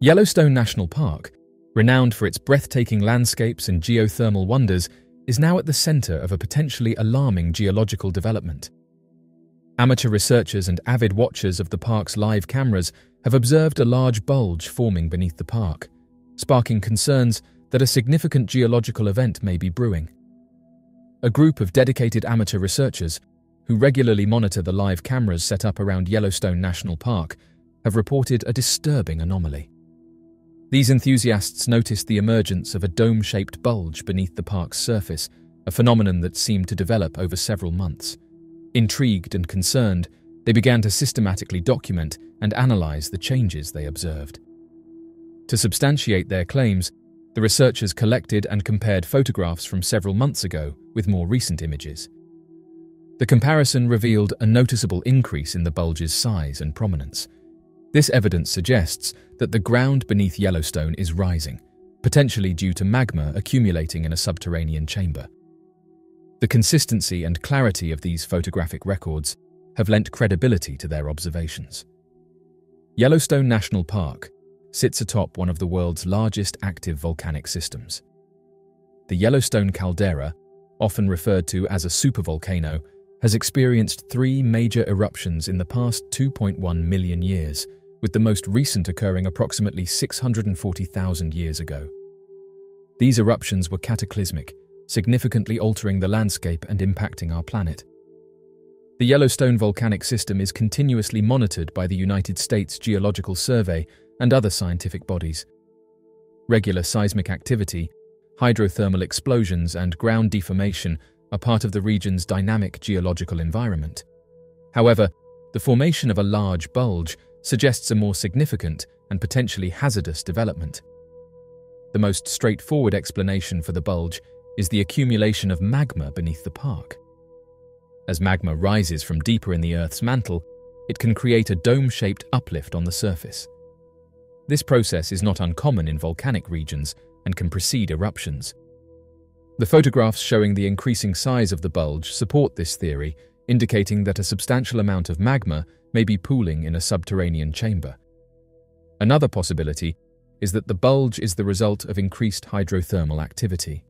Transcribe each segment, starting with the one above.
Yellowstone National Park, renowned for its breathtaking landscapes and geothermal wonders, is now at the center of a potentially alarming geological development. Amateur researchers and avid watchers of the park's live cameras have observed a large bulge forming beneath the park, sparking concerns that a significant geological event may be brewing. A group of dedicated amateur researchers, who regularly monitor the live cameras set up around Yellowstone National Park, have reported a disturbing anomaly. These enthusiasts noticed the emergence of a dome shaped bulge beneath the park's surface, a phenomenon that seemed to develop over several months. Intrigued and concerned, they began to systematically document and analyze the changes they observed. To substantiate their claims, the researchers collected and compared photographs from several months ago with more recent images. The comparison revealed a noticeable increase in the bulge's size and prominence. This evidence suggests that the ground beneath Yellowstone is rising, potentially due to magma accumulating in a subterranean chamber. The consistency and clarity of these photographic records have lent credibility to their observations. Yellowstone National Park sits atop one of the world's largest active volcanic systems. The Yellowstone caldera, often referred to as a supervolcano, has experienced three major eruptions in the past 2.1 million years, with the most recent occurring approximately 640,000 years ago. These eruptions were cataclysmic, significantly altering the landscape and impacting our planet. The Yellowstone volcanic system is continuously monitored by the United States Geological Survey and other scientific bodies. Regular seismic activity, hydrothermal explosions, and ground deformation are part of the region's dynamic geological environment. However, the formation of a large bulge suggests a more significant and potentially hazardous development. The most straightforward explanation for the bulge is the accumulation of magma beneath the park. As magma rises from deeper in the Earth's mantle, it can create a dome-shaped uplift on the surface. This process is not uncommon in volcanic regions and can precede eruptions. The photographs showing the increasing size of the bulge support this theory, indicating that a substantial amount of magma may be pooling in a subterranean chamber. Another possibility is that the bulge is the result of increased hydrothermal activity.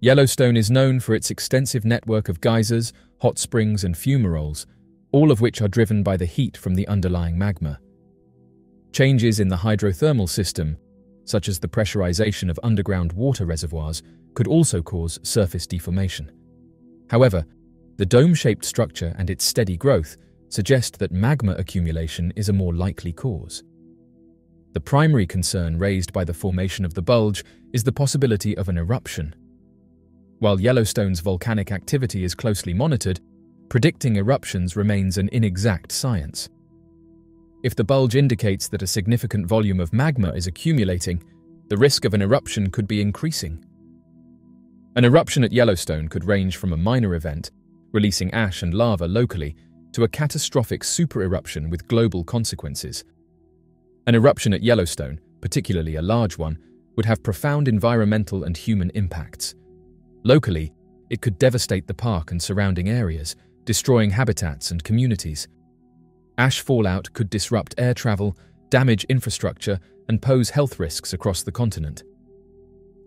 Yellowstone is known for its extensive network of geysers, hot springs, and fumaroles, all of which are driven by the heat from the underlying magma. Changes in the hydrothermal system, such as the pressurization of underground water reservoirs, could also cause surface deformation. However, the dome-shaped structure and its steady growth suggest that magma accumulation is a more likely cause. The primary concern raised by the formation of the bulge is the possibility of an eruption. While Yellowstone's volcanic activity is closely monitored, predicting eruptions remains an inexact science. If the bulge indicates that a significant volume of magma is accumulating, the risk of an eruption could be increasing. An eruption at Yellowstone could range from a minor event, releasing ash and lava locally, to a catastrophic super-eruption with global consequences. An eruption at Yellowstone, particularly a large one, would have profound environmental and human impacts. Locally, it could devastate the park and surrounding areas, destroying habitats and communities. Ash fallout could disrupt air travel, damage infrastructure, and pose health risks across the continent.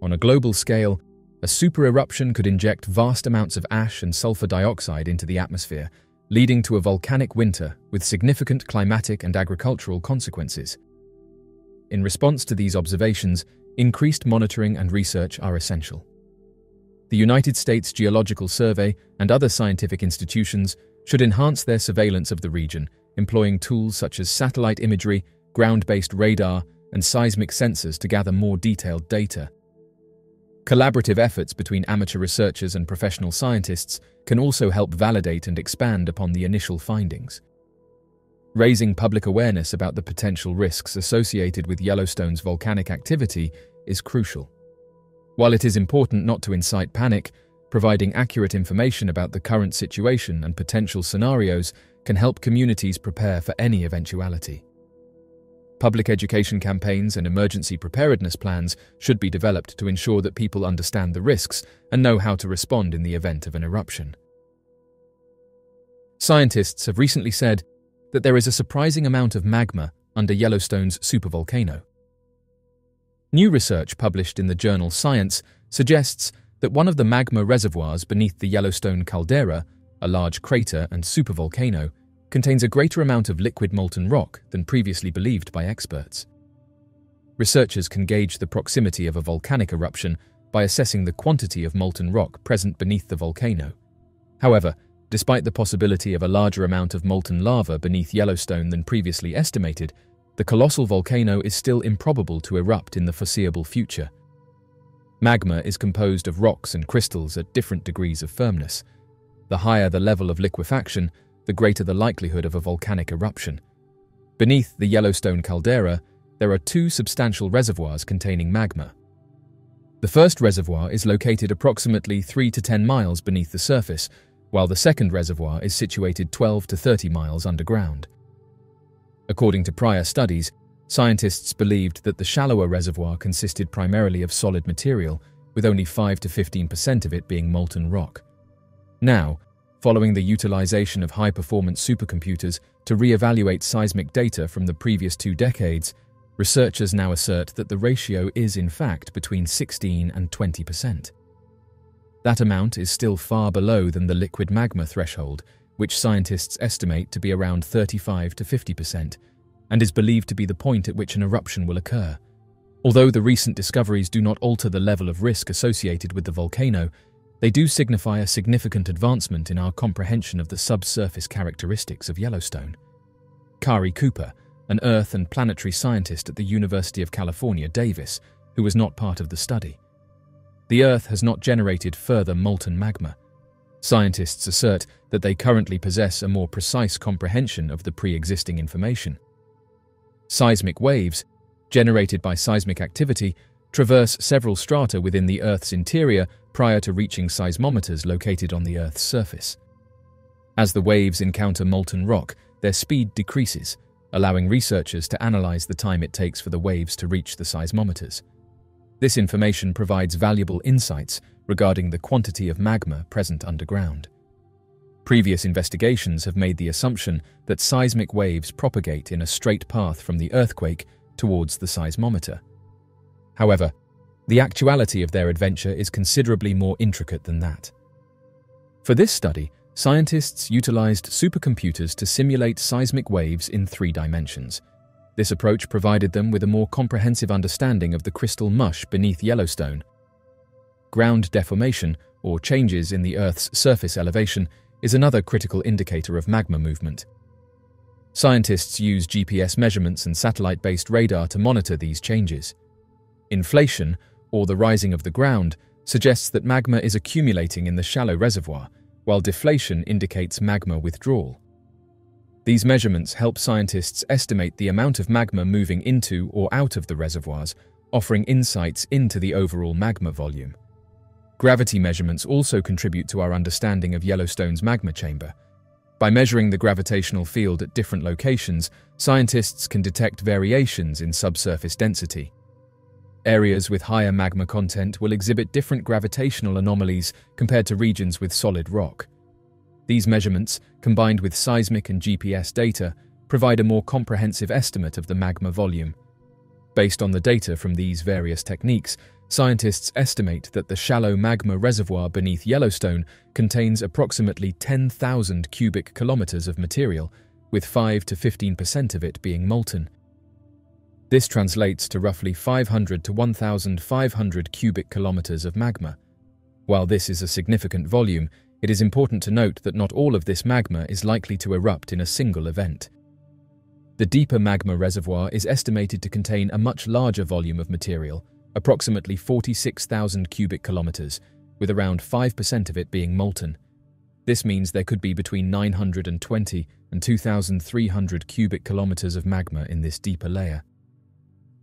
On a global scale, a super eruption could inject vast amounts of ash and sulfur dioxide into the atmosphere, leading to a volcanic winter with significant climatic and agricultural consequences. In response to these observations, increased monitoring and research are essential. The United States Geological Survey and other scientific institutions should enhance their surveillance of the region, employing tools such as satellite imagery, ground-based radar, and seismic sensors to gather more detailed data. Collaborative efforts between amateur researchers and professional scientists can also help validate and expand upon the initial findings. Raising public awareness about the potential risks associated with Yellowstone's volcanic activity is crucial. While it is important not to incite panic, providing accurate information about the current situation and potential scenarios can help communities prepare for any eventuality. Public education campaigns and emergency preparedness plans should be developed to ensure that people understand the risks and know how to respond in the event of an eruption. Scientists have recently said that there is a surprising amount of magma under Yellowstone's supervolcano. New research published in the journal Science suggests that one of the magma reservoirs beneath the Yellowstone caldera, a large crater and supervolcano, contains a greater amount of liquid molten rock than previously believed by experts. Researchers can gauge the proximity of a volcanic eruption by assessing the quantity of molten rock present beneath the volcano. However, despite the possibility of a larger amount of molten lava beneath Yellowstone than previously estimated, the colossal volcano is still improbable to erupt in the foreseeable future. Magma is composed of rocks and crystals at different degrees of firmness. The higher the level of liquefaction, the greater the likelihood of a volcanic eruption. Beneath the Yellowstone caldera, there are two substantial reservoirs containing magma. The first reservoir is located approximately 3 to 10 miles beneath the surface, while the second reservoir is situated 12 to 30 miles underground. According to prior studies, scientists believed that the shallower reservoir consisted primarily of solid material, with only 5 to 15% of it being molten rock. Now, following the utilization of high-performance supercomputers to re-evaluate seismic data from the previous two decades, researchers now assert that the ratio is in fact between 16 and 20%. That amount is still far below than the liquid magma threshold, which scientists estimate to be around 35 to 50%, and is believed to be the point at which an eruption will occur. Although the recent discoveries do not alter the level of risk associated with the volcano, they do signify a significant advancement in our comprehension of the subsurface characteristics of Yellowstone. Kari Cooper, an Earth and planetary scientist at the University of California, Davis, who was not part of the study. The Earth has not generated further molten magma, Scientists assert that they currently possess a more precise comprehension of the pre-existing information. Seismic waves, generated by seismic activity, traverse several strata within the Earth's interior prior to reaching seismometers located on the Earth's surface. As the waves encounter molten rock, their speed decreases, allowing researchers to analyze the time it takes for the waves to reach the seismometers. This information provides valuable insights regarding the quantity of magma present underground. Previous investigations have made the assumption that seismic waves propagate in a straight path from the earthquake towards the seismometer. However, the actuality of their adventure is considerably more intricate than that. For this study, scientists utilized supercomputers to simulate seismic waves in three dimensions. This approach provided them with a more comprehensive understanding of the crystal mush beneath Yellowstone Ground deformation, or changes in the Earth's surface elevation, is another critical indicator of magma movement. Scientists use GPS measurements and satellite-based radar to monitor these changes. Inflation, or the rising of the ground, suggests that magma is accumulating in the shallow reservoir, while deflation indicates magma withdrawal. These measurements help scientists estimate the amount of magma moving into or out of the reservoirs, offering insights into the overall magma volume. Gravity measurements also contribute to our understanding of Yellowstone's magma chamber. By measuring the gravitational field at different locations, scientists can detect variations in subsurface density. Areas with higher magma content will exhibit different gravitational anomalies compared to regions with solid rock. These measurements, combined with seismic and GPS data, provide a more comprehensive estimate of the magma volume. Based on the data from these various techniques, Scientists estimate that the shallow magma reservoir beneath Yellowstone contains approximately 10,000 cubic kilometers of material, with 5 to 15% of it being molten. This translates to roughly 500 to 1,500 cubic kilometers of magma. While this is a significant volume, it is important to note that not all of this magma is likely to erupt in a single event. The deeper magma reservoir is estimated to contain a much larger volume of material, approximately 46,000 cubic kilometers, with around 5% of it being molten. This means there could be between 920 and 2,300 cubic kilometers of magma in this deeper layer.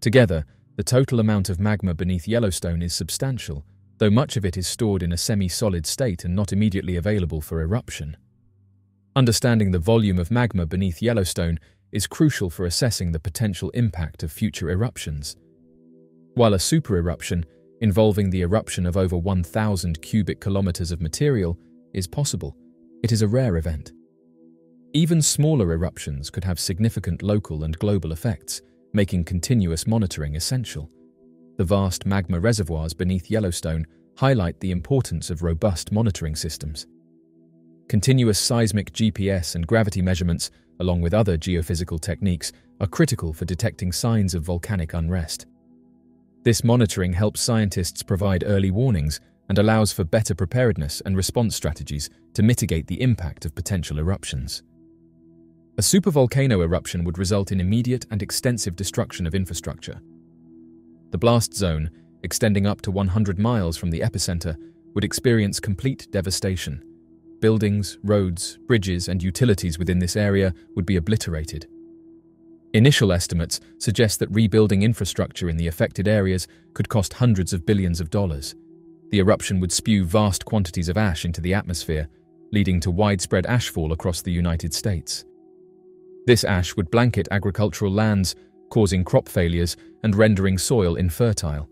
Together, the total amount of magma beneath Yellowstone is substantial, though much of it is stored in a semi-solid state and not immediately available for eruption. Understanding the volume of magma beneath Yellowstone is crucial for assessing the potential impact of future eruptions. While a supereruption, involving the eruption of over 1,000 cubic kilometers of material, is possible, it is a rare event. Even smaller eruptions could have significant local and global effects, making continuous monitoring essential. The vast magma reservoirs beneath Yellowstone highlight the importance of robust monitoring systems. Continuous seismic GPS and gravity measurements, along with other geophysical techniques, are critical for detecting signs of volcanic unrest. This monitoring helps scientists provide early warnings and allows for better preparedness and response strategies to mitigate the impact of potential eruptions. A supervolcano eruption would result in immediate and extensive destruction of infrastructure. The blast zone, extending up to 100 miles from the epicenter, would experience complete devastation. Buildings, roads, bridges, and utilities within this area would be obliterated. Initial estimates suggest that rebuilding infrastructure in the affected areas could cost hundreds of billions of dollars. The eruption would spew vast quantities of ash into the atmosphere, leading to widespread ashfall across the United States. This ash would blanket agricultural lands, causing crop failures and rendering soil infertile.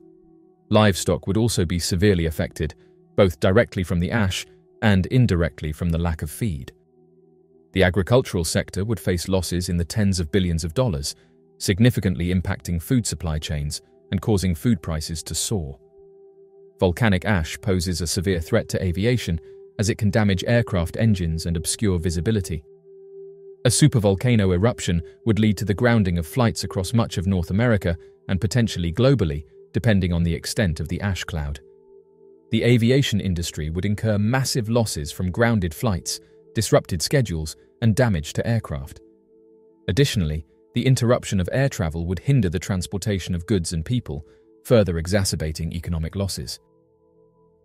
Livestock would also be severely affected, both directly from the ash and indirectly from the lack of feed. The agricultural sector would face losses in the tens of billions of dollars, significantly impacting food supply chains and causing food prices to soar. Volcanic ash poses a severe threat to aviation as it can damage aircraft engines and obscure visibility. A supervolcano eruption would lead to the grounding of flights across much of North America and potentially globally, depending on the extent of the ash cloud. The aviation industry would incur massive losses from grounded flights disrupted schedules, and damage to aircraft. Additionally, the interruption of air travel would hinder the transportation of goods and people, further exacerbating economic losses.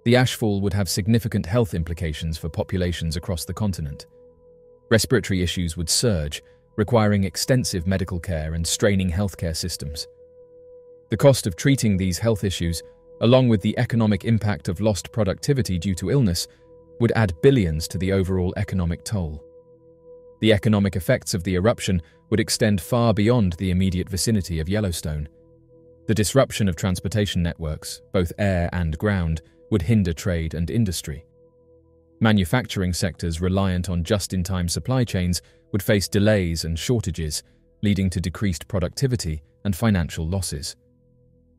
The ashfall would have significant health implications for populations across the continent. Respiratory issues would surge, requiring extensive medical care and straining healthcare systems. The cost of treating these health issues, along with the economic impact of lost productivity due to illness, would add billions to the overall economic toll. The economic effects of the eruption would extend far beyond the immediate vicinity of Yellowstone. The disruption of transportation networks, both air and ground, would hinder trade and industry. Manufacturing sectors reliant on just-in-time supply chains would face delays and shortages, leading to decreased productivity and financial losses.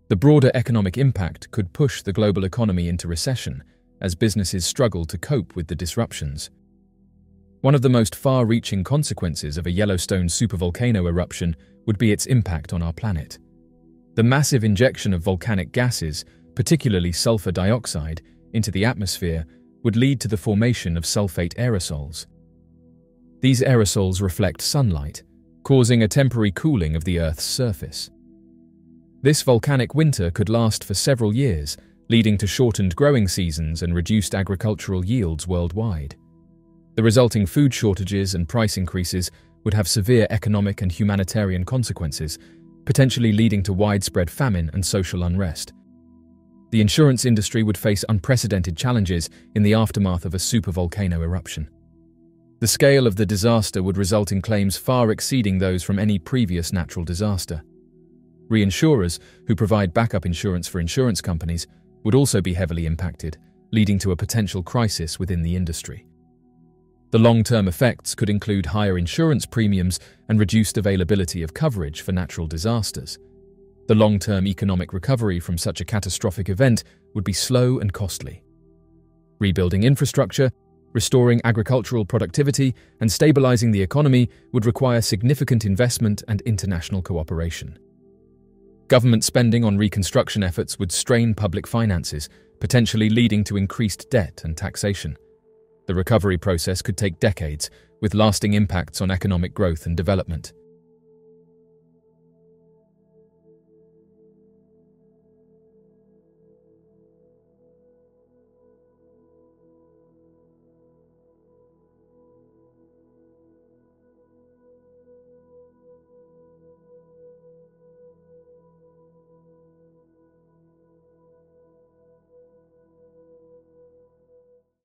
The broader economic impact could push the global economy into recession as businesses struggle to cope with the disruptions. One of the most far-reaching consequences of a Yellowstone supervolcano eruption would be its impact on our planet. The massive injection of volcanic gases, particularly sulfur dioxide, into the atmosphere would lead to the formation of sulfate aerosols. These aerosols reflect sunlight, causing a temporary cooling of the Earth's surface. This volcanic winter could last for several years leading to shortened growing seasons and reduced agricultural yields worldwide. The resulting food shortages and price increases would have severe economic and humanitarian consequences, potentially leading to widespread famine and social unrest. The insurance industry would face unprecedented challenges in the aftermath of a supervolcano eruption. The scale of the disaster would result in claims far exceeding those from any previous natural disaster. Reinsurers, who provide backup insurance for insurance companies, would also be heavily impacted, leading to a potential crisis within the industry. The long-term effects could include higher insurance premiums and reduced availability of coverage for natural disasters. The long-term economic recovery from such a catastrophic event would be slow and costly. Rebuilding infrastructure, restoring agricultural productivity, and stabilizing the economy would require significant investment and international cooperation. Government spending on reconstruction efforts would strain public finances, potentially leading to increased debt and taxation. The recovery process could take decades, with lasting impacts on economic growth and development.